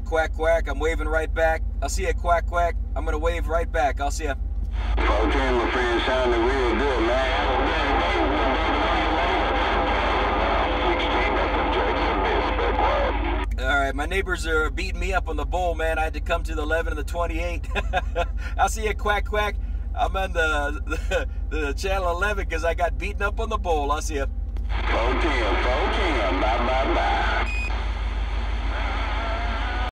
quack, quack. I'm waving right back. I'll see you, quack, quack. I'm going to wave right back. I'll see you. my friend, sounding real good, man. All right, my neighbors are beating me up on the bowl, man. I had to come to the 11 and the 28. I'll see you, quack, quack. I'm on the, the, the channel 11 because I got beaten up on the bowl. I'll see you.